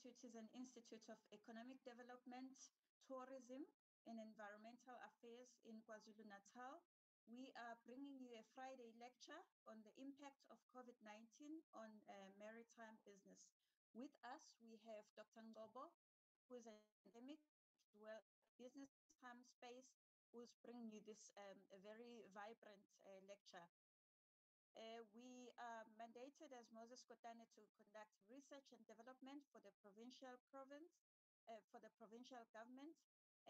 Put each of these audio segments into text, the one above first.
Institute is an institute of economic development, tourism, and environmental affairs in KwaZulu-Natal. We are bringing you a Friday lecture on the impact of COVID-19 on uh, maritime business. With us, we have Dr. Ngobo, who is an academic, well, business time space, who's bringing you this um, very vibrant uh, lecture. Uh, we are mandated as Moses Kotane to conduct research and development for the provincial province, uh, for the provincial government,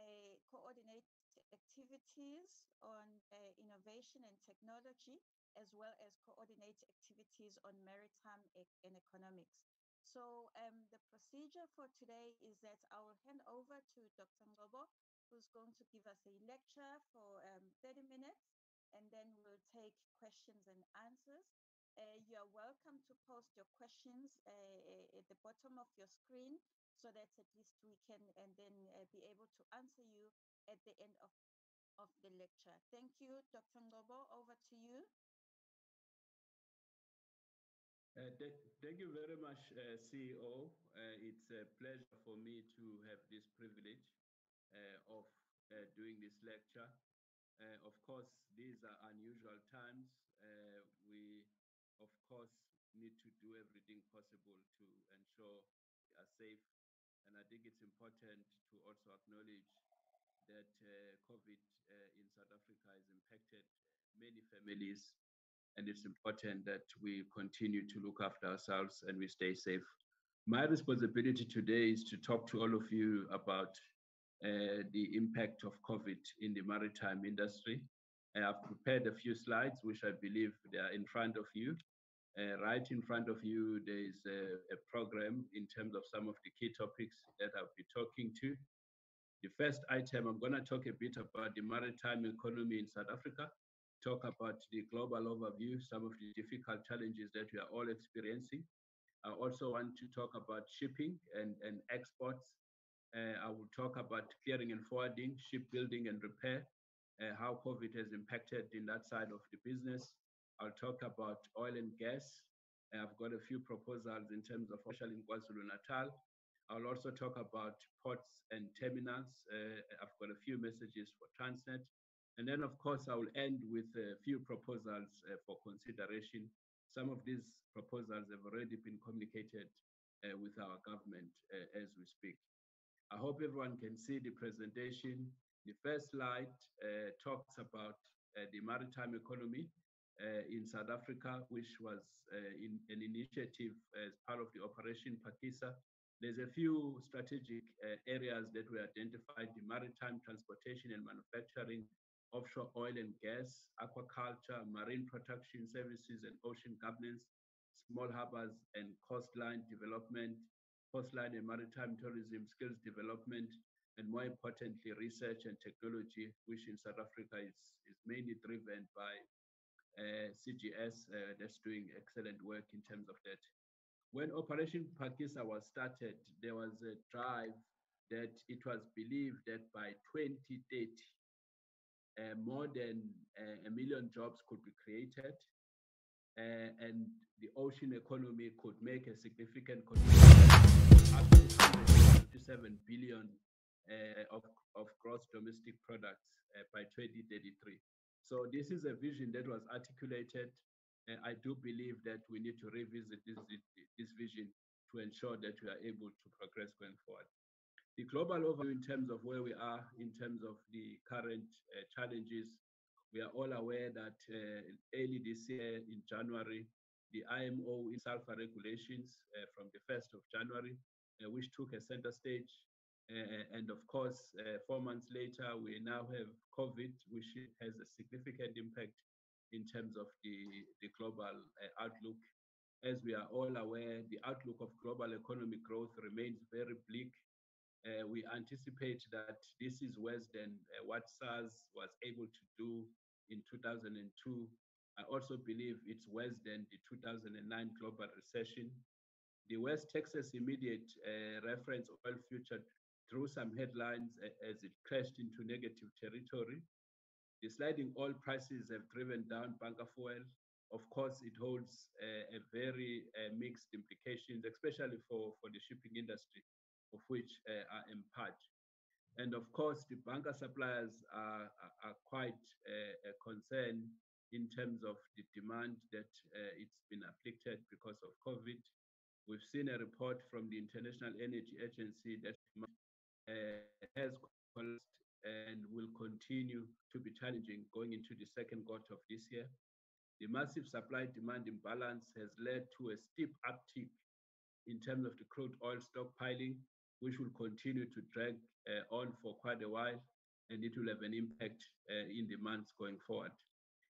uh, coordinate activities on uh, innovation and technology, as well as coordinate activities on maritime e and economics. So um, the procedure for today is that I will hand over to Dr. Ngobo, who's going to give us a lecture for um, 30 minutes and then we'll take questions and answers. Uh, you are welcome to post your questions uh, at the bottom of your screen so that at least we can and then uh, be able to answer you at the end of, of the lecture. Thank you, Dr. Ngobo. Over to you. Uh, th thank you very much, uh, CEO. Uh, it's a pleasure for me to have this privilege uh, of uh, doing this lecture. Uh, of course, these are unusual times. Uh, we, of course, need to do everything possible to ensure we are safe. And I think it's important to also acknowledge that uh, COVID in South Africa has impacted many families. And it's important that we continue to look after ourselves and we stay safe. My responsibility today is to talk to all of you about the impact of COVID in the maritime industry. I have prepared a few slides, which I believe they are in front of you. Uh, right in front of you, there is a, a, program in terms of some of the key topics that I'll be talking to. The first item, I'm going to talk a bit about the maritime economy in South Africa, talk about the global overview, some of the difficult challenges that we are all experiencing. I also want to talk about shipping and, and exports uh, I will talk about clearing and forwarding, shipbuilding and repair, uh, how COVID has impacted in that side of the business. I'll talk about oil and gas. I've got a few proposals in terms of especially in KwaZulu-Natal. I'll also talk about ports and terminals. Uh, I've got a few messages for Transnet. And then, of course, I will end with a few proposals uh, for consideration. Some of these proposals have already been communicated uh, with our government uh, as we speak. I hope everyone can see the presentation. The first slide uh, talks about uh, the maritime economy uh, in South Africa, which was uh, in an initiative as part of the Operation Phakisa. There's a few strategic uh, areas that were identified, the maritime transportation and manufacturing, offshore oil and gas, aquaculture, marine protection services and ocean governance, small harbors and coastline development, coastline and maritime tourism, skills development, and more importantly, research and technology, which in South Africa is, is mainly driven by uh, CGS uh, that's doing excellent work in terms of that. When Operation Phakisa was started, there was a drive that it was believed that by 2030, uh, more than uh, a million jobs could be created uh, and the ocean economy could make a significant contribution up to 157 billion uh, of, of gross domestic products uh, by 2033. So this is a vision that was articulated. and I do believe that we need to revisit this, this vision to ensure that we are able to progress going forward. The global overview in terms of where we are, in terms of the current uh, challenges we are all aware that uh, early this year in January, the IMO in sulfur regulations uh, from the 1st of January, which took a center stage. Uh, and of course, uh, four months later, we now have COVID, which has a significant impact in terms of the, the global uh, outlook. As we are all aware, the outlook of global economic growth remains very bleak uh, we anticipate that this is worse than uh, what SARS was able to do in 2002. I also believe it's worse than the 2009 global recession. The West Texas Intermediate uh, reference oil future drew some headlines as it crashed into negative territory. The sliding oil prices have driven down bunker fuel. of course, it holds a, a very uh, mixed implications, especially for, for the shipping industry, of which uh, I am part. And of course, the bunker suppliers are, are, are quite uh, concerned in terms of the demand that uh, it's been afflicted because of COVID. We've seen a report from the International Energy Agency that uh, has collapsed and will continue to be challenging going into the second quarter of this year. The massive supply demand imbalance has led to a steep uptick in terms of the crude oil stockpiling, which will continue to drag uh, on for quite a while, and it will have an impact uh, in the months going forward.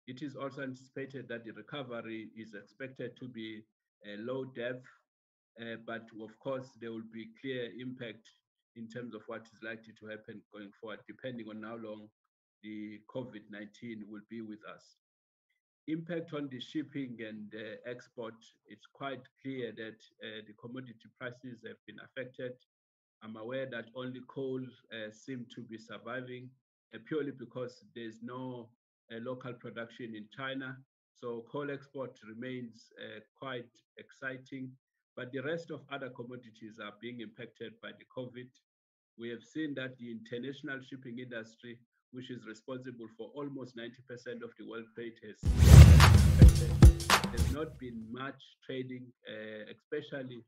It is also anticipated that the recovery is expected to be uh, low depth, uh, but of course, there will be clear impact in terms of what is likely to happen going forward, depending on how long the COVID-19 will be with us. Impact on the shipping and uh, export, it's quite clear that uh, the commodity prices have been affected. I'm aware that only coal uh, seem to be surviving uh, purely because there's no uh, local production in China. So coal export remains uh, quite exciting, but the rest of other commodities are being impacted by the COVID we have seen that the international shipping industry, which is responsible for almost 90% of the world trade, has not been much trading, uh, especially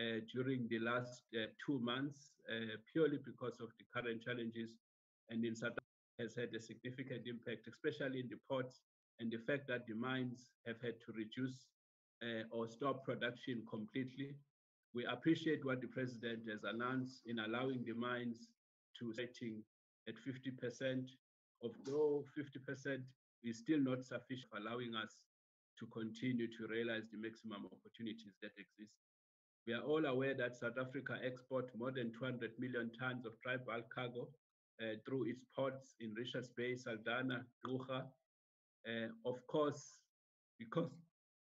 uh, during the last uh, two months, uh, purely because of the current challenges. And in South Africa has had a significant impact, especially in the ports, and the fact that the mines have had to reduce uh, or stop production completely we appreciate what the president has announced in allowing the mines to setting at 50%, although 50% is still not sufficient allowing us to continue to realize the maximum opportunities that exist. We are all aware that South Africa exports more than 200 million tons of dry bulk cargo uh, through its ports in Richards Bay, Saldanha, Ngqura. Uh, of course, because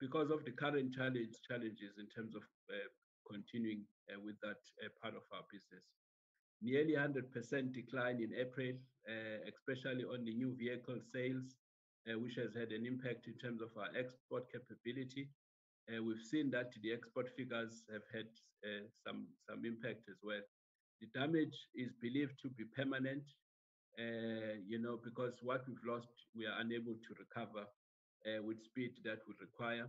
because of the current challenge, challenges in terms of uh, continuing uh, with that uh, part of our business. Nearly 100% decline in April, uh, especially on the new vehicle sales, which has had an impact in terms of our export capability. we've seen that the export figures have had some, some impact as well. The damage is believed to be permanent, uh, you know, because what we've lost, we are unable to recover uh, with speed that would require.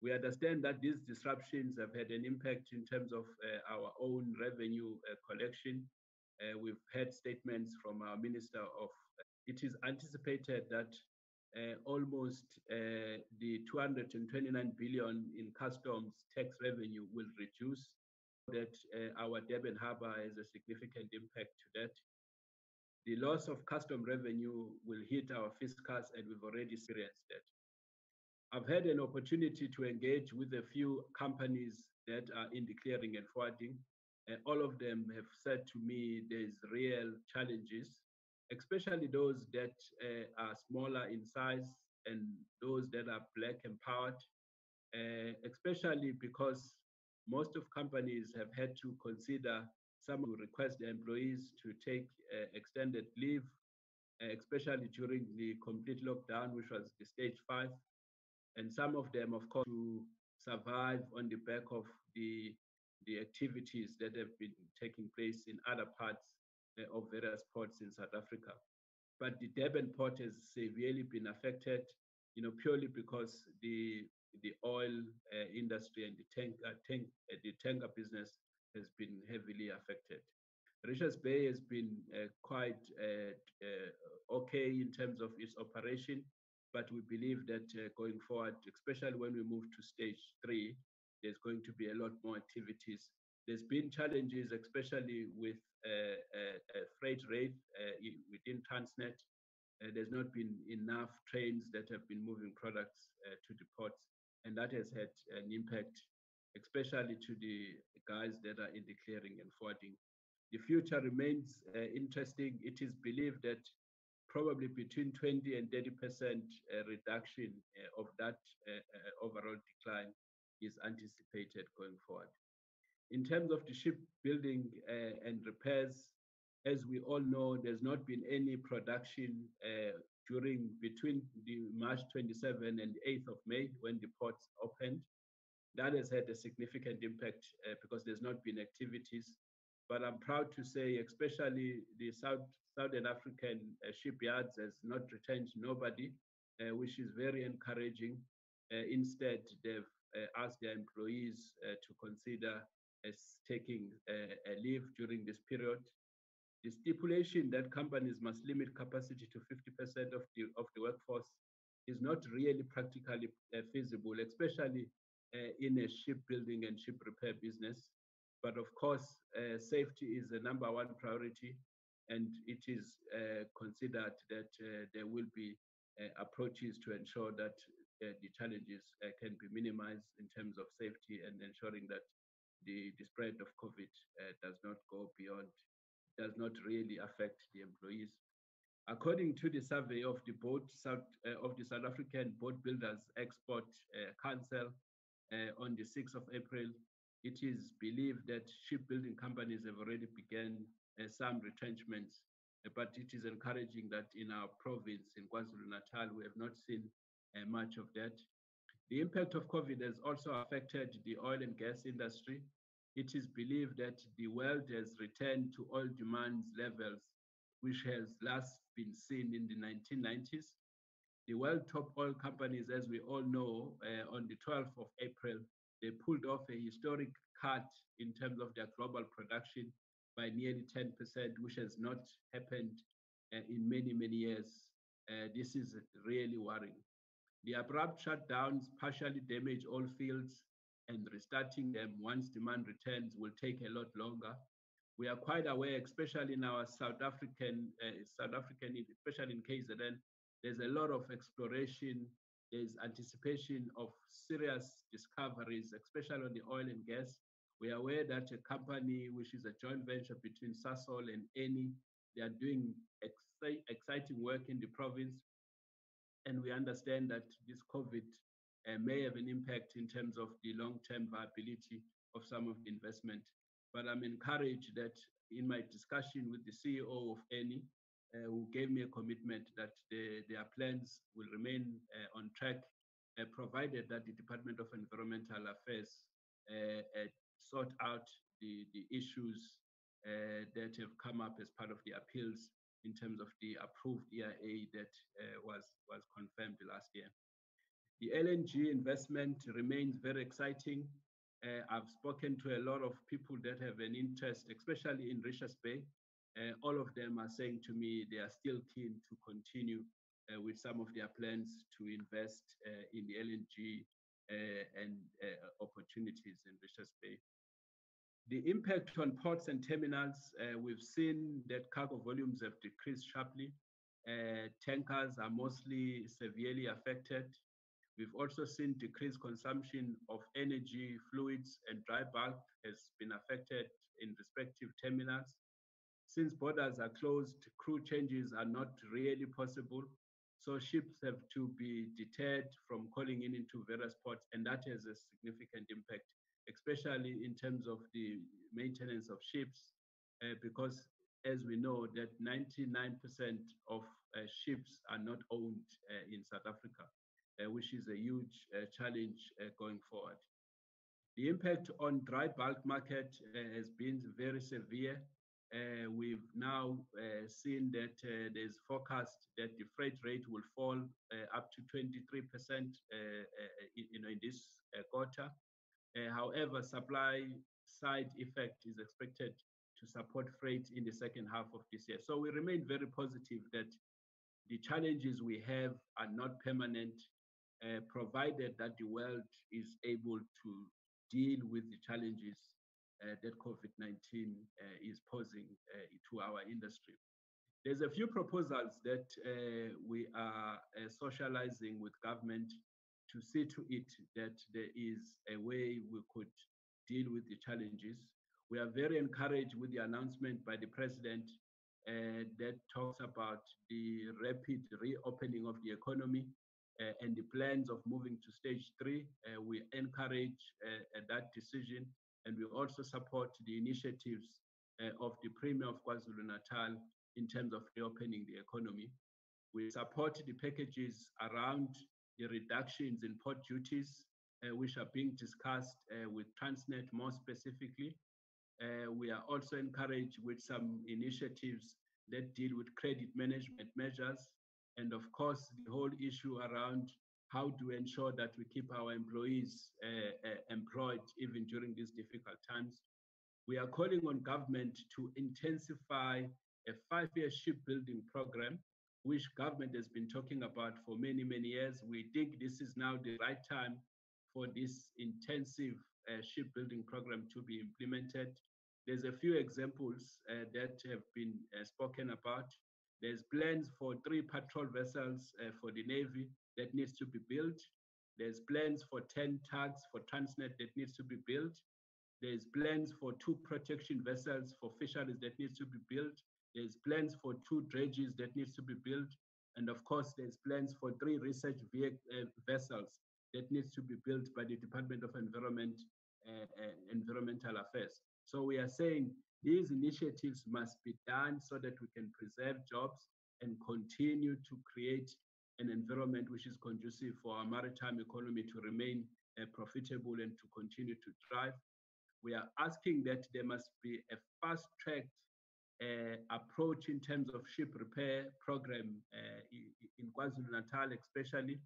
We understand that these disruptions have had an impact in terms of uh, our own revenue uh, collection. Uh, we've had statements from our Minister of, it is anticipated that uh, almost uh, the 229 billion in customs tax revenue will reduce, that uh, our Durban Harbour has a significant impact to that. The loss of custom revenue will hit our fiscals, and we've already experienced that. I've had an opportunity to engage with a few companies that are in the clearing and forwarding. And all of them have said to me there's real challenges, especially those that uh, are smaller in size and those that are black empowered, uh, especially because most of companies have had to consider some who request their employees to take uh, extended leave, uh, especially during the complete lockdown, which was the stage five and some of them, of course, to survive on the back of the the activities that have been taking place in other parts uh, of various ports in South Africa. But the Durban port has severely been affected, you know, purely because the the oil uh, industry and the tanker tank, uh, the tanker business has been heavily affected. Richards Bay has been uh, quite okay in terms of its operation, but we believe that uh, going forward, especially when we move to stage three, there's going to be a lot more activities. There's been challenges, especially with uh, uh, freight rate uh, within Transnet. Uh, there's not been enough trains that have been moving products uh, to the ports, and that has had an impact, especially to the guys that are in the clearing and forwarding. The future remains interesting. It is believed that probably between 20 and 30 percent uh, reduction uh, of that uh, overall decline is anticipated going forward. In terms of the shipbuilding and repairs, as we all know, there's not been any production during between the March 27 and 8th of May when the ports opened. That has had a significant impact because there's not been activities. But I'm proud to say, especially the South Southern African uh, shipyards has not returned nobody, uh, which is very encouraging. Uh, instead, they've asked their employees to consider as taking a leave during this period the stipulation that companies must limit capacity to 50% of the, of the workforce is not really practically uh, feasible, especially uh, in a shipbuilding and ship repair business. But of course, uh, safety is the number one priority, and it is uh, considered that uh, there will be uh, approaches to ensure that the challenges can be minimized in terms of safety and ensuring that the, the spread of COVID does not go beyond does not really affect the employees. According to the survey of the boat South, of the South African Boat Builders Export Council on the 6th of April, it is believed that shipbuilding companies have already begun some retrenchments, uh, but it is encouraging that in our province, in KwaZulu-Natal, we have not seen uh, much of that. The impact of COVID has also affected the oil and gas industry, it is believed that the world has returned to oil demand levels, which has last been seen in the 1990s. The world top oil companies, as we all know, uh, on the 12th of April, they pulled off a historic cut in terms of their global production by nearly 10%, which has not happened uh, in many, many years. Uh, this is really worrying. The abrupt shutdowns partially damage all fields and restarting them once demand returns will take a lot longer. We are quite aware, especially in our South African, uh, South African, especially in KZN, there's a lot of exploration. There's anticipation of serious discoveries, especially on the oil and gas. We are aware that a company, which is a joint venture between Sasol and Eni, they are doing exciting work in the province. And we understand that this COVID uh, may have an impact in terms of the long-term viability of some of the investment. But I'm encouraged that in my discussion with the CEO of Eni, uh, who gave me a commitment that the, their plans will remain uh, on track, uh, provided that the Department of Environmental Affairs uh, uh, sort out the, the issues that have come up as part of the appeals in terms of the approved EIA that was, was confirmed last year. The LNG investment remains very exciting. Uh, I've spoken to a lot of people that have an interest, especially in Richards Bay. Uh, all of them are saying to me they are still keen to continue uh, with some of their plans to invest uh, in the LNG uh, Uh, and uh, opportunities in Richards Bay. The impact on ports and terminals, uh, we've seen that cargo volumes have decreased sharply. Uh, tankers are mostly severely affected. We've also seen decreased consumption of energy, fluids, and dry bulk has been affected in respective terminals. Since borders are closed, crew changes are not really possible. So ships have to be deterred from calling in into various ports, and that has a significant impact, especially in terms of the maintenance of ships, uh, because as we know that 99% of uh, ships are not owned uh, in South Africa. Uh, which is a huge uh, challenge uh, going forward. The impact on dry bulk market has been very severe. Uh, we've now uh, seen that uh, there's forecast that the freight rate will fall up to 23% you know, in this quarter. however, supply side effect is expected to support freight in the second half of this year. So we remain very positive that the challenges we have are not permanent uh, provided that the world is able to deal with the challenges uh, that COVID-19 uh, is posing uh, to our industry. There's a few proposals that uh, we are socializing with government to see to it that there is a way we could deal with the challenges. We are very encouraged with the announcement by the president uh, that talks about the rapid reopening of the economy uh, and the plans of moving to stage three. Uh, we encourage uh, that decision and we also support the initiatives uh, of the Premier of KwaZulu-Natal in terms of reopening the economy. We support the packages around the reductions in port duties, uh, which are being discussed uh, with Transnet more specifically. Uh, we are also encouraged with some initiatives that deal with credit management measures. And of course, the whole issue around how to ensure that we keep our employees uh, uh, employed even during these difficult times. We are calling on government to intensify a five-year shipbuilding program, which government has been talking about for many, many years. We think this is now the right time for this intensive uh, shipbuilding program to be implemented. There's a few examples uh, that have been uh, spoken about. There's plans for three patrol vessels uh, for the Navy that needs to be built. There's plans for 10 tugs for Transnet that needs to be built. There's plans for two protection vessels for fisheries that needs to be built. There's plans for two dredges that needs to be built. And of course, there's plans for three research uh, vessels that needs to be built by the Department of Environment uh, uh, Environmental Affairs. So we are saying these initiatives must be done so that we can preserve jobs and continue to create an environment which is conducive for our maritime economy to remain uh, profitable and to continue to thrive. We are asking that there must be a fast tracked uh, approach in terms of ship repair program uh, in KwaZulu Natal, especially.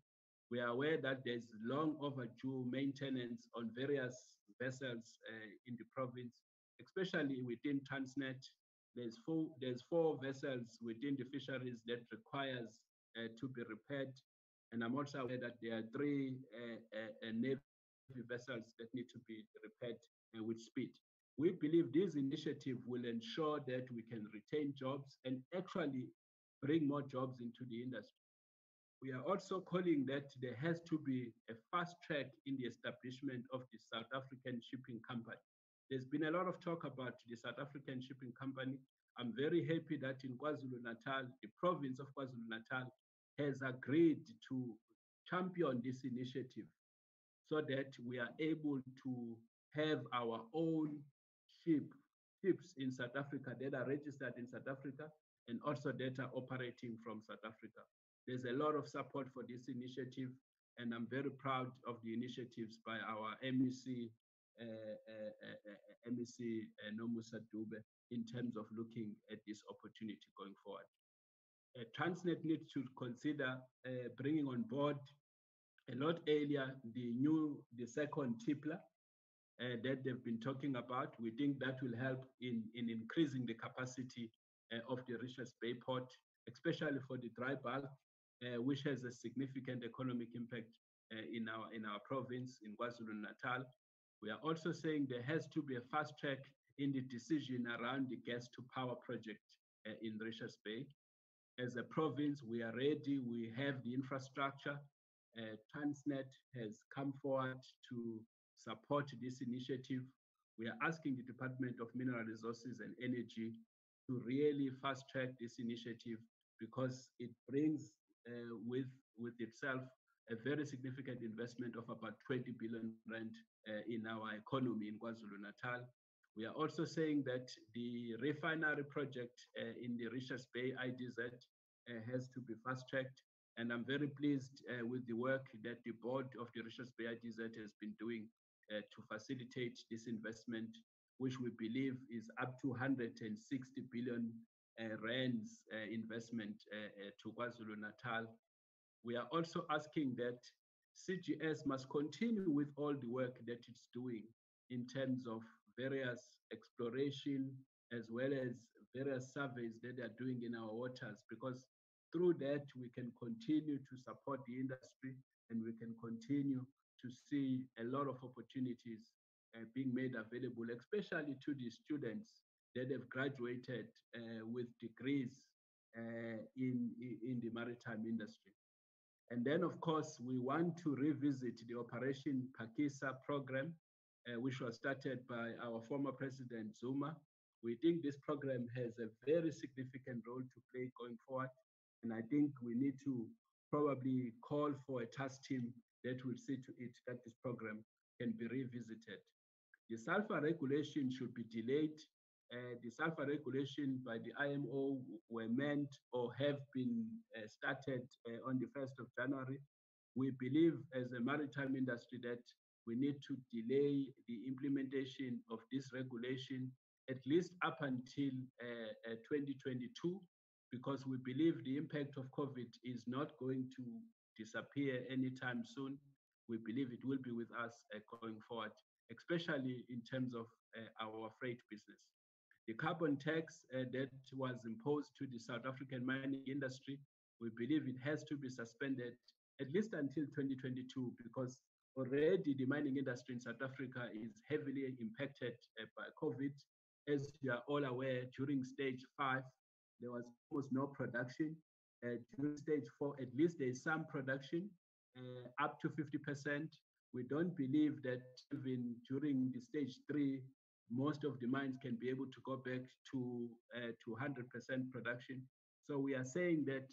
We are aware that there's long overdue maintenance on various vessels uh, in the province, especially within Transnet. There's four, there's four vessels within the fisheries that requires to be repaired. And I'm also aware that there are three uh, uh, Navy vessels that need to be repaired with speed. We believe this initiative will ensure that we can retain jobs and actually bring more jobs into the industry. We are also calling that there has to be a fast track in the establishment of the South African Shipping Company. There's been a lot of talk about the South African Shipping Company. I'm very happy that in KwaZulu Natal, the province of KwaZulu Natal, has agreed to champion this initiative so that we are able to have our own ship, ships in South Africa that are registered in South Africa and also that are operating from South Africa. There's a lot of support for this initiative, and I'm very proud of the initiatives by our MEC, uh, uh, uh, MEC uh, Nomusa Dube, in terms of looking at this opportunity uh, Transnet needs to consider uh, bringing on board a lot earlier the new, the second tippler uh, that they've been talking about. We think that will help in, in increasing the capacity uh, of the Richards Bay port, especially for the dry bulk, uh, which has a significant economic impact uh, in, our, in our province, in KwaZulu-Natal. We are also saying there has to be a fast track in the decision around the gas to power project in Richards Bay as a province, we are ready. We have the infrastructure. Uh, Transnet has come forward to support this initiative. We are asking the Department of Mineral Resources and Energy to really fast track this initiative because it brings uh, with, with itself a very significant investment of about 20 billion rand uh, in our economy in KwaZulu-Natal. We are also saying that the refinery project uh, in the Richards Bay IDZ uh, has to be fast tracked. And I'm very pleased uh, with the work that the board of the Richards Bay IDZ has been doing uh, to facilitate this investment, which we believe is up to 160 billion rands investment to KwaZulu Natal. We are also asking that CGS must continue with all the work that it's doing in terms of various exploration as well as various surveys that they are doing in our waters because through that we can continue to support the industry and we can continue to see a lot of opportunities uh, being made available, especially to the students that have graduated uh, with degrees uh, in, in the maritime industry. And then, of course, we want to revisit the Operation Phakisa program, uh, which was started by our former president, Zuma. We think this program has a very significant role to play going forward. And I think we need to probably call for a task team that will see to it that this program can be revisited. The sulfur regulation should be delayed uh, the sulfur regulation by the IMO were meant or have been uh, started uh, on the 1st of January. We believe as a maritime industry that we need to delay the implementation of this regulation at least up until uh, uh, 2022 because we believe the impact of COVID is not going to disappear anytime soon. We believe it will be with us uh, going forward, especially in terms of uh, our freight business. The carbon tax uh, that was imposed to the South African mining industry, we believe it has to be suspended at least until 2022 because already the mining industry in South Africa is heavily impacted uh, by COVID. As you are all aware, during stage five, there was almost no production. Uh, during stage four, at least there is some production, uh, up to 50%. We don't believe that even during the stage three, most of the mines can be able to go back to uh, to 100% production. So we are saying that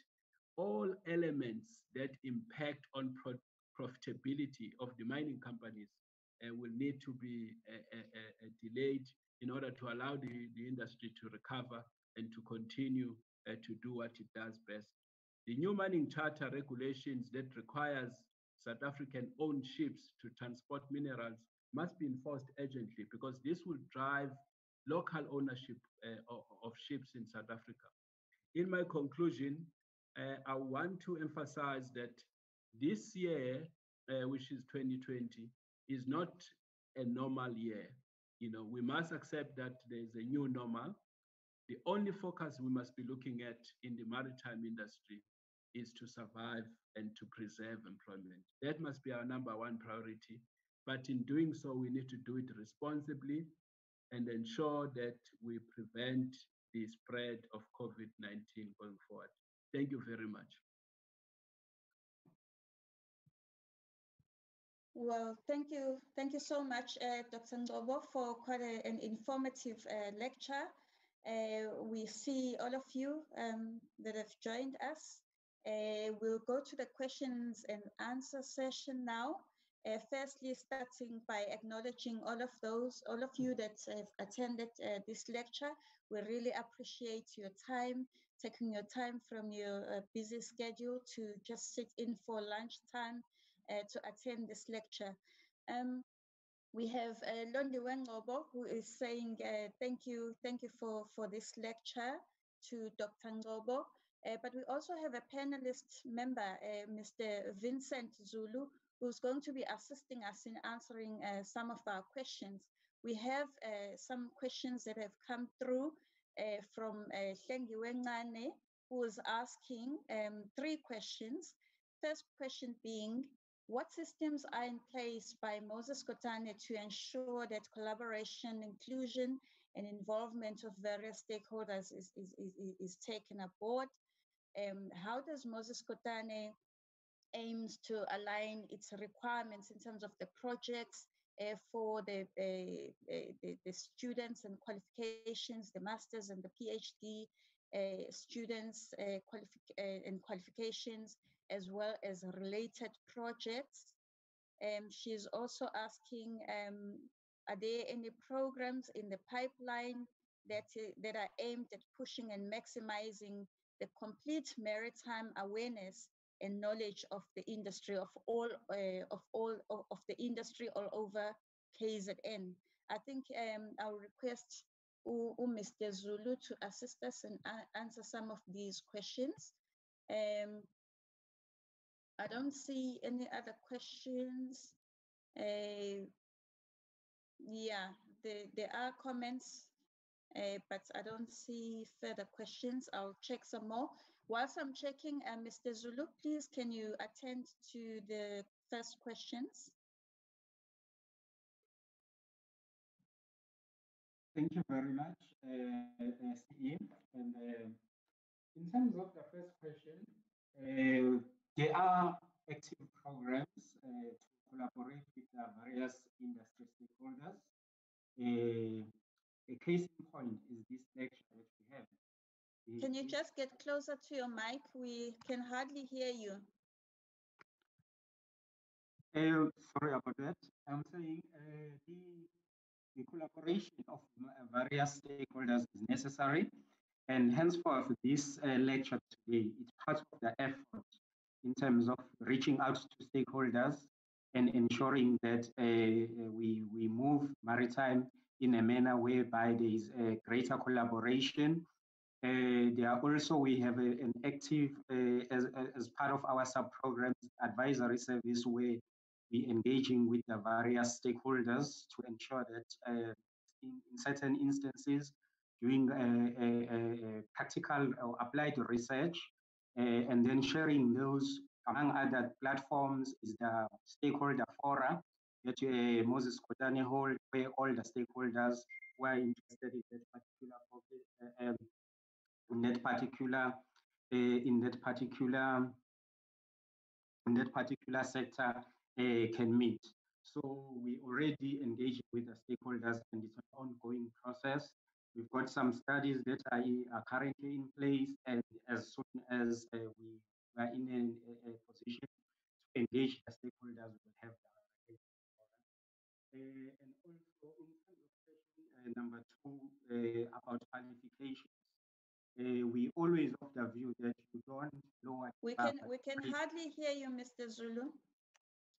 all elements that impact on pro profitability of the mining companies uh, will need to be uh, uh, uh delayed in order to allow the, the industry to recover and to continue uh, to do what it does best. The new mining charter regulations that requires South African owned ships to transport minerals must be enforced urgently because this will drive local ownership of, of, ships in South Africa. In my conclusion, uh, I want to emphasize that this year, uh, which is 2020, is not a normal year. You know, we must accept that there is a new normal. The only focus we must be looking at in the maritime industry is to survive and to preserve employment. That must be our number one priority. But in doing so, we need to do it responsibly and ensure that we prevent the spread of COVID 19 going forward. Thank you very much. Well, thank you. Thank you so much, uh, Dr. Ngobo, for quite a, an informative uh, lecture. Uh, we see all of you um, that have joined us. Uh, we'll go to the questions and answer session now. Uh, firstly, starting by acknowledging all of those, all of you that have attended uh, this lecture. We really appreciate your time, taking your time from your busy schedule to just sit in for lunchtime to attend this lecture. Um, we have uh, Londi Wengobo who is saying uh, thank you, thank you for, for this lecture to Dr. Ngobo. Uh, but we also have a panelist member, uh, Mr. Vincent Zulu, who's going to be assisting us in answering uh, some of our questions. We have uh, some questions that have come through uh, from uh, Wengane, who is asking um, three questions. First question being, what systems are in place by Moses Kotane to ensure that collaboration, inclusion, and involvement of various stakeholders is, is, is, is taken aboard? Um, how does Moses Kotane aims to align its requirements in terms of the projects uh, for the, uh, the, the, students and qualifications, the masters and the PhD uh, students uh, qualifi and qualifications, as well as related projects. Um, she's also asking, um, are there any programs in the pipeline that, that are aimed at pushing and maximizing the complete maritime awareness and knowledge of the industry of all uh, of all of, of, the industry all over KZN. I think um, I'll request U, U Mr. Zulu to assist us and answer some of these questions. Um, I don't see any other questions. Uh, yeah, there, are comments, uh, but I don't see further questions. I'll check some more. Whilst I'm checking, uh, Mr. Zulu, please can you attend to the first questions? Thank you very much, uh, uh, CE. And uh, in terms of the first question, uh, there are active programs uh, to collaborate with the various industry stakeholders. Uh, a case in point is this lecture which we have can you just get closer to your mic? We can hardly hear you. Uh, sorry about that. I'm saying uh, the, the collaboration of various stakeholders is necessary. And henceforth, this uh, lecture today is part of the effort in terms of reaching out to stakeholders and ensuring that uh, we, we move maritime in a manner whereby there is a greater collaboration. Uh, there are also, we have a, an active, uh, as, as part of our sub-programs advisory service where we engaging with the various stakeholders to ensure that uh, in, in, certain instances, doing a practical or applied research uh, and then sharing those among other platforms is the stakeholder fora that uh, Moses Kotane hold, where all the stakeholders who are interested in that particular uh, in that particular uh, in that particular in that particular sector can meet. So we already engaged with the stakeholders and it's an ongoing process. We've got some studies that are, are currently in place and as soon as uh, we are in a, a, position to engage the stakeholders, we will have that. Uh, and also in terms of question uh, number two uh, about qualifications, uh, we always of the view that you don't know what we can we can hardly hear you mr zulu.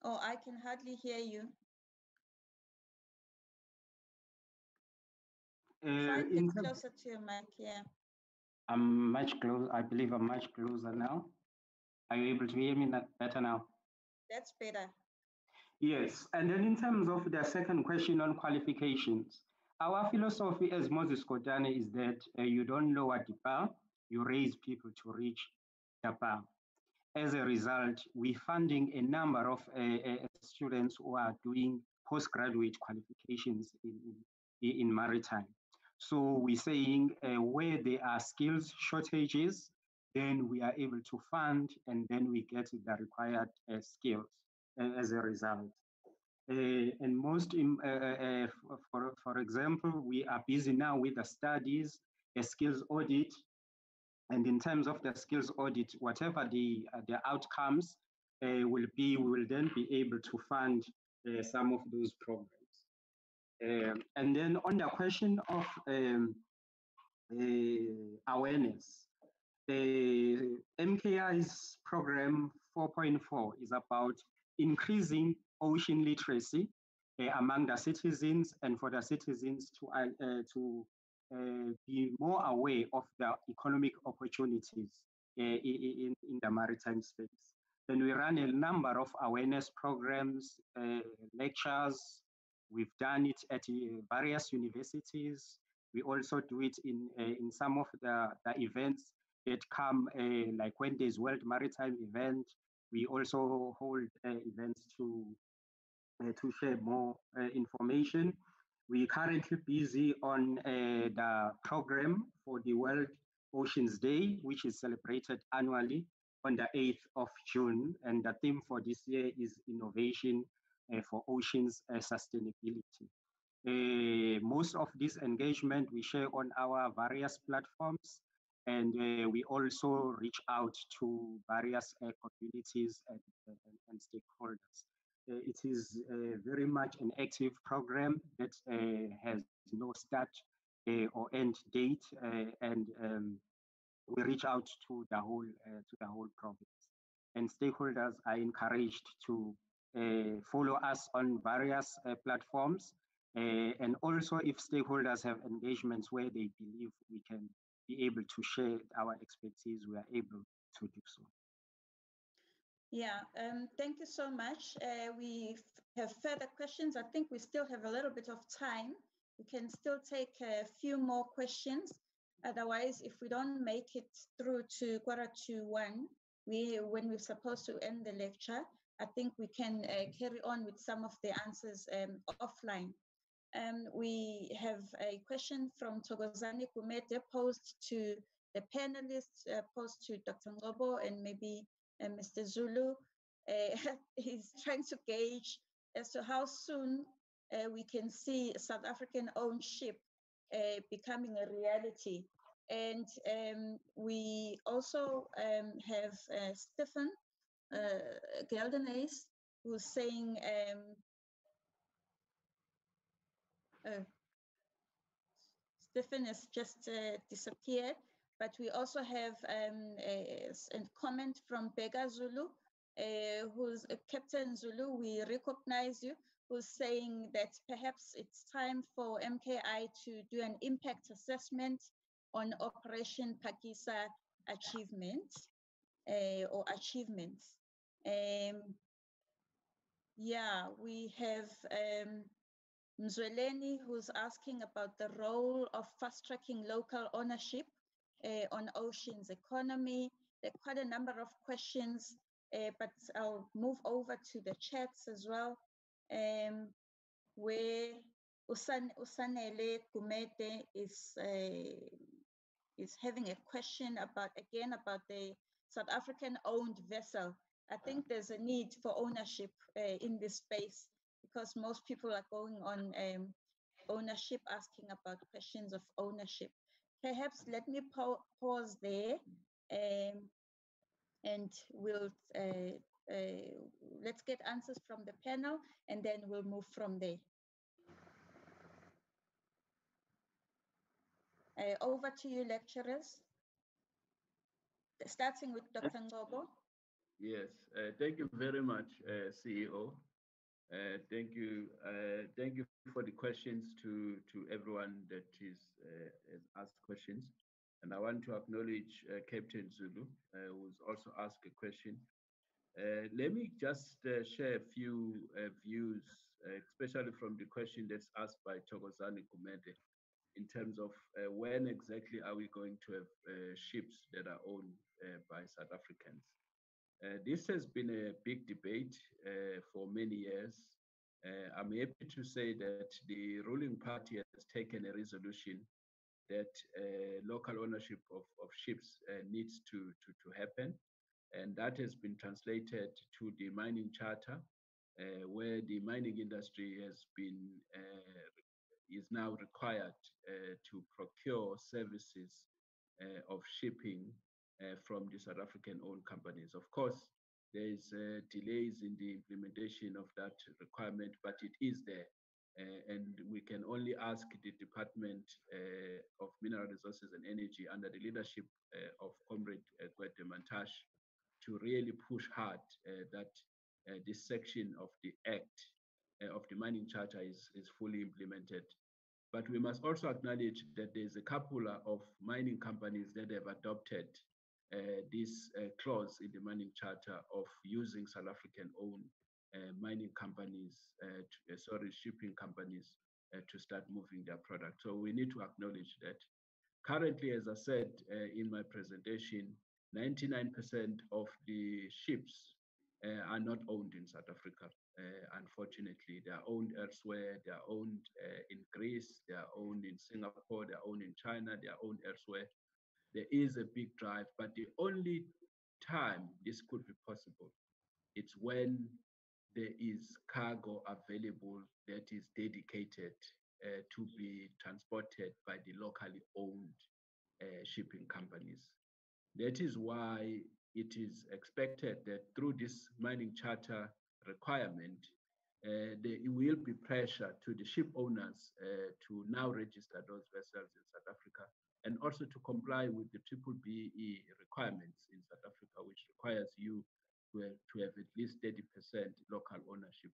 Oh i can hardly hear you uh, in closer to your mic yeah i'm much closer i believe i'm much closer now are you able to hear me better now that's better yes and then in terms of the second question on qualifications our philosophy as Moses Kotane is that uh, you don't lower the bar, you raise people to reach the bar. As a result, we're funding a number of uh, uh, students who are doing postgraduate qualifications in, in, in maritime. So we're saying uh, where there are skills shortages, then we are able to fund and then we get the required uh, skills uh, as a result. Uh, and most, in, uh, uh, for, for example, we are busy now with the studies, a skills audit. And in terms of the skills audit, whatever the, the outcomes will be, we will then be able to fund some of those programs. Um, and then on the question of um, uh, awareness, the MKI's program 4.4 is about increasing ocean literacy uh, among the citizens and for the citizens to, uh, to uh, be more aware of the economic opportunities in, in the maritime space. Then we run a number of awareness programs, lectures. We've done it at various universities. We also do it in, in some of the, the events that come like when there's World Maritime event, we also hold uh, events to uh, to share more uh, information. We're currently busy on uh, the program for the World Oceans Day, which is celebrated annually on the 8th of June. And the theme for this year is innovation uh, for oceans uh, sustainability. Uh, most of this engagement we share on our various platforms and we also reach out to various communities and, and, and stakeholders. Uh, it is uh, very much an active program that uh, has no start or end date, and um, we reach out to the whole to the whole province. And stakeholders are encouraged to follow us on various platforms uh, and also if stakeholders have engagements where they believe we can be able to share our expertise, we are able to do so. Yeah, um, thank you so much. Uh, we have further questions. I think we still have a little bit of time. We can still take a few more questions. Otherwise, if we don't make it through to quarter to one, we when we're supposed to end the lecture, I think we can uh, carry on with some of the answers um, offline. Um, we have a question from Thokozani Kumete posed to the panelists, uh, posed to Dr. Ngobo and maybe and Mr. Zulu uh, is trying to gauge as to how soon uh, we can see South African owned ship uh, becoming a reality. And um, we also um, have uh, Stephen uh, who's saying, um, uh, Stephen has just uh, disappeared, but we also have um, a, a comment from Bega Zulu, uh, who's Captain Zulu, we recognize you, who's saying that perhaps it's time for MKI to do an impact assessment on Operation Phakisa achievements uh, or achievements. Um, yeah, we have um, Mzweleni who's asking about the role of fast tracking local ownership uh, on oceans economy. There are quite a number of questions, uh, but I'll move over to the chats as well. Um, where Usan, Usanele Kumete is uh, is having a question about again about the South African owned vessel. I think there's a need for ownership uh, in this space because most people are going on um, ownership, asking about questions of ownership. Perhaps let me pause there um, and we'll uh, uh, let's get answers from the panel and then we'll move from there. Uh, over to you, lecturers. Starting with Dr. Ngobo. Yes, uh, thank you very much, uh, CEO. Uh, thank you. Uh, thank you for the questions to, to everyone that is uh, has asked questions. And I want to acknowledge uh, Captain Zulu, who's also asked a question. Let me just share a few views, especially from the question that's asked by Thokozani Kumete, in terms of when exactly are we going to have ships that are owned by South Africans. Uh, this has been a big debate uh, for many years. Uh, I'm happy to say that the ruling party has taken a resolution that uh, local ownership of, of ships uh, needs to, to, to happen. And that has been translated to the mining charter, uh, where the mining industry has been, is now required to procure services of shipping from the South African owned companies. Of course, there is uh, delays in the implementation of that requirement, but it is there. Uh, and we can only ask the Department uh, of Mineral Resources and Energy under the leadership uh, of Comrade uh, Gwede Mantashe to really push hard uh, that this section of the Act of the Mining Charter is, is fully implemented. But we must also acknowledge that there's a couple of mining companies that have adopted uh, this uh, clause in the mining charter of using South African owned uh, mining companies, to, sorry, shipping companies to start moving their product. So we need to acknowledge that. Currently, as I said in my presentation, 99% of the ships uh, are not owned in South Africa. Uh, unfortunately, they are owned elsewhere. They are owned uh, in Greece. They are owned in Singapore. They are owned in China. They are owned elsewhere there is a big drive, but the only time this could be possible, it's when there is cargo available that is dedicated uh, to be transported by the locally owned uh, shipping companies. That is why it is expected that through this mining charter requirement, there will be pressure to the ship owners uh, to now register those vessels in South Africa and also to comply with the triple BE requirements in South Africa, which requires you to have, to have at least 30% local ownership.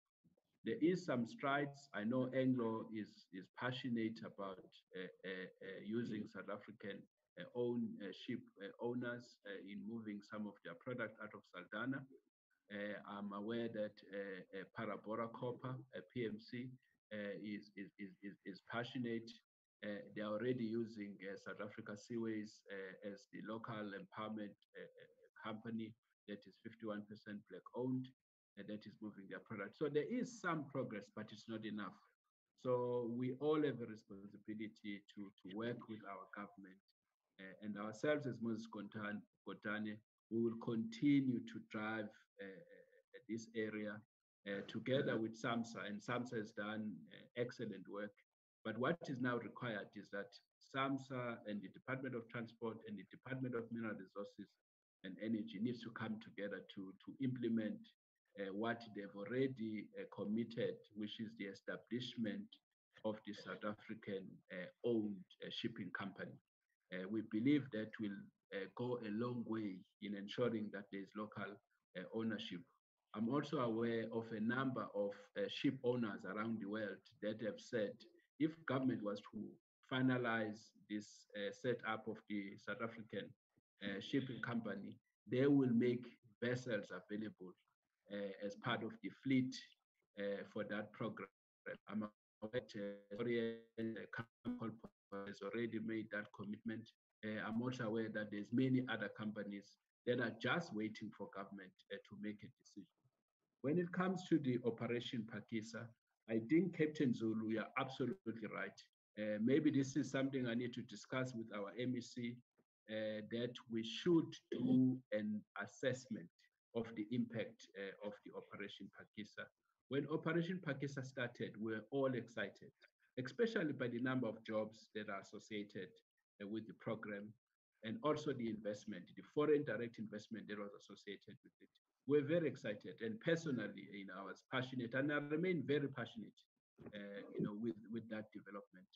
There is some strides. I know Anglo is, is passionate about uh, uh, uh, using South African uh, own uh, ship uh, owners in moving some of their product out of Saldanha. I'm aware that Palabora Copper, a PMC, is, is, is, is passionate uh, they are already using uh, South Africa Seaways uh, as the local empowerment company that is 51% black owned and that is moving their product. So there is some progress, but it's not enough. So we all have a responsibility to, to work with our government uh, and ourselves as Moses Kotane, we will continue to drive uh, this area uh, together with SAMSA, and SAMSA has done excellent work but what is now required is that SAMSA and the Department of Transport and the Department of Mineral Resources and Energy needs to come together to, to implement uh, what they've already uh, committed, which is the establishment of the South African owned shipping company. we believe that will go a long way in ensuring that there is local ownership I'm also aware of a number of uh, ship owners around the world that have said if government was to finalize this uh, setup of the South African uh, shipping company, they will make vessels available uh, as part of the fleet uh, for that program. I'm aware that uh, has already made that commitment. I'm also aware that there's many other companies that are just waiting for government to make a decision. When it comes to the Operation Phakisa, I think Captain Zulu, you are absolutely right. Uh, maybe this is something I need to discuss with our MEC uh, that we should do an assessment of the impact uh, of the Operation Phakisa. When Operation Phakisa started, we were all excited, especially by the number of jobs that are associated uh, with the program and also the investment, the foreign direct investment that was associated with it we're very excited. And personally, you know, I was passionate and I remain very passionate, uh, you know, with, with that development.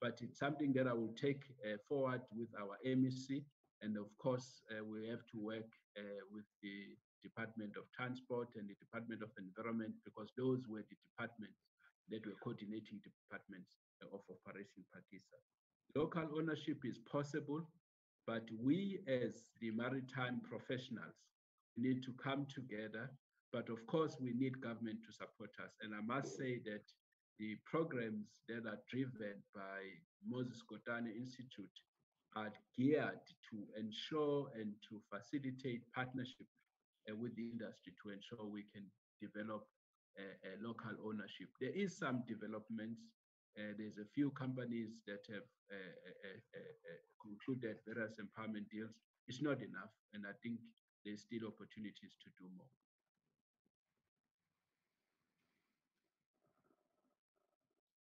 But it's something that I will take uh, forward with our MEC. And of course, uh, we have to work uh, with the Department of Transport and the Department of Environment because those were the departments that were coordinating departments of Operation Phakisa. Local ownership is possible, but we as the maritime professionals need to come together. But of course, we need government to support us. And I must say that the programs that are driven by Moses Kotane Institute are geared to ensure and to facilitate partnership uh, with the industry to ensure we can develop a local ownership. There is some developments. Uh, there's a few companies that have uh, concluded various empowerment deals. It's not enough, and I think there's still opportunities to do more.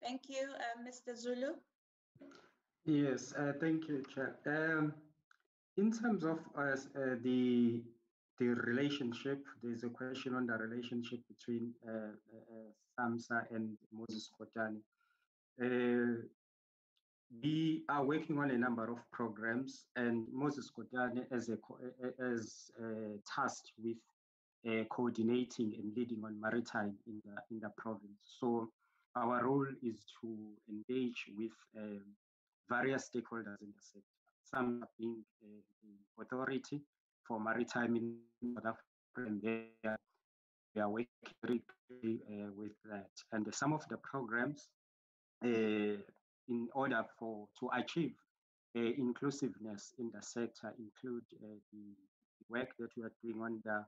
Thank you, uh, Mr. Zulu. Yes, uh, thank you, Chair. Um, in terms of uh, the the relationship, there's a question on the relationship between uh, uh, SAMSA and Moses Kotane. Uh, we are working on a number of programs, and Moses Kotane as a as tasked with uh, coordinating and leading on maritime in the in the province. So our role is to engage with um, various stakeholders in the sector. Some being the authority for maritime in South Africa, and they are, are working uh, with that. And some of the programs in order for to achieve uh, inclusiveness in the sector include uh, the work that we are doing on the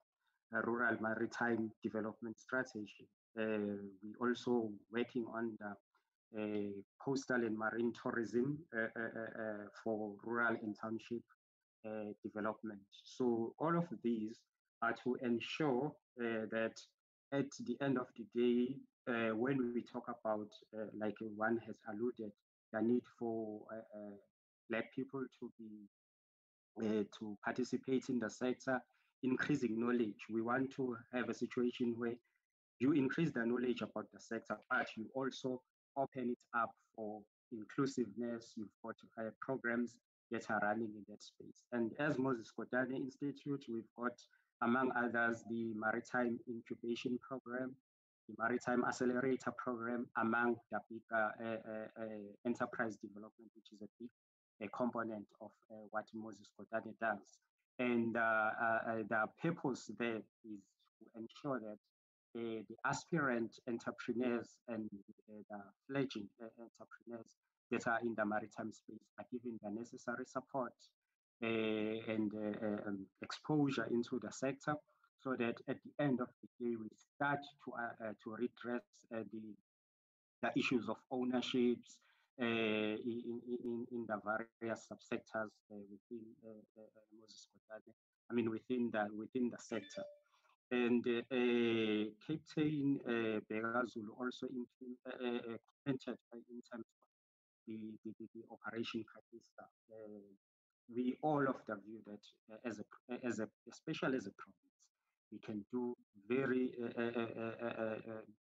uh, rural maritime development strategy. Uh, we also working on the uh, coastal and marine tourism uh, for rural and township development. So all of these are to ensure that at the end of the day, uh, when we talk about, uh, like one has alluded, the need for uh, uh, black people to be uh, to participate in the sector, increasing knowledge. We want to have a situation where you increase the knowledge about the sector, but you also open it up for inclusiveness. You've got uh, programs that are running in that space. And as Moses Kotane Institute, we've got, among others, the Maritime Incubation Program, the Maritime Accelerator Program among the big uh, uh, uh, enterprise development, which is a big a component of what Moses Kotane does. And the purpose there is to ensure that the aspirant entrepreneurs and the fledgling entrepreneurs that are in the maritime space are given the necessary support uh, and uh, um, exposure into the sector so that at the end of the day we start to uh, uh, to redress uh, the the issues of ownerships uh, in, in in the various subsectors uh, within uh, Moses Kotane. I mean within the within the sector. And Captain Begazulu also commented in terms of the, the, the, operation we all of the view that as a as a especially as a province we can do very uh, uh, uh,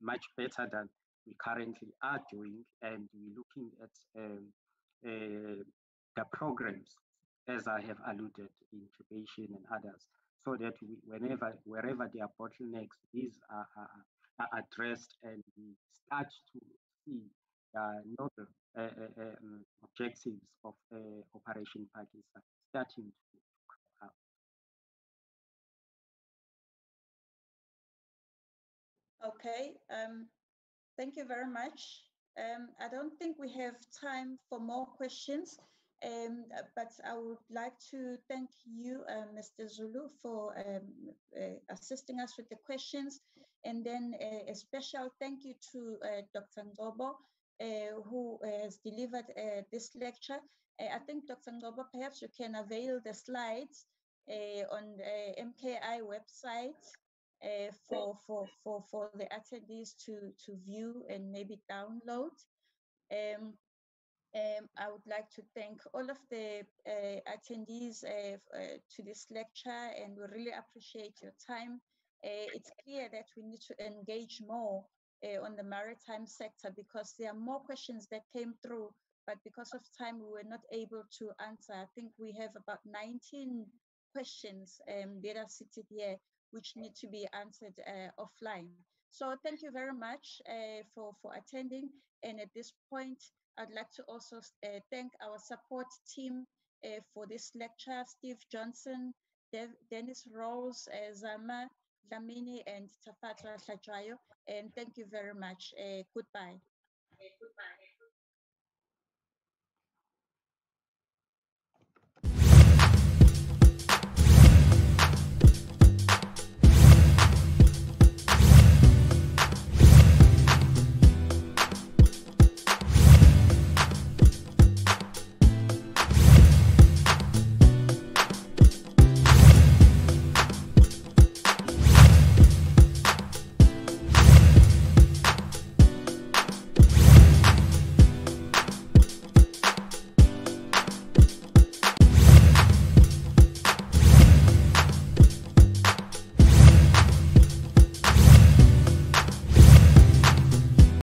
much better than we currently are doing, and we're looking at um, the programs, as I have alluded, incubation and others, so that we, whenever, wherever there are bottlenecks, these are, are, are addressed and we start to see uh, novel uh, uh, um, objectives of Operation Phakisa starting to Okay, um, thank you very much. Um, I don't think we have time for more questions, um, but I would like to thank you, uh, Mr. Zulu, for um, uh, assisting us with the questions. And then a, a special thank you to uh, Dr. Ngobo, uh, who has delivered uh, this lecture. Uh, I think, Dr. Ngobo, perhaps you can avail the slides on the MKI website uh, for, for, for, for the attendees to, to view and maybe download. Um, um, I would like to thank all of the uh, attendees uh, uh, to this lecture and we really appreciate your time. it's clear that we need to engage more on the maritime sector because there are more questions that came through, but because of time, we were not able to answer. I think we have about 19 questions um, that are seated here which need to be answered uh, offline. So thank you very much uh, for, for attending. And at this point, I'd like to also uh, thank our support team for this lecture, Steve Johnson, Dev Dennis Rose, Zama, Lamini, and Tafatra Shajayo. And thank you very much. goodbye. goodbye.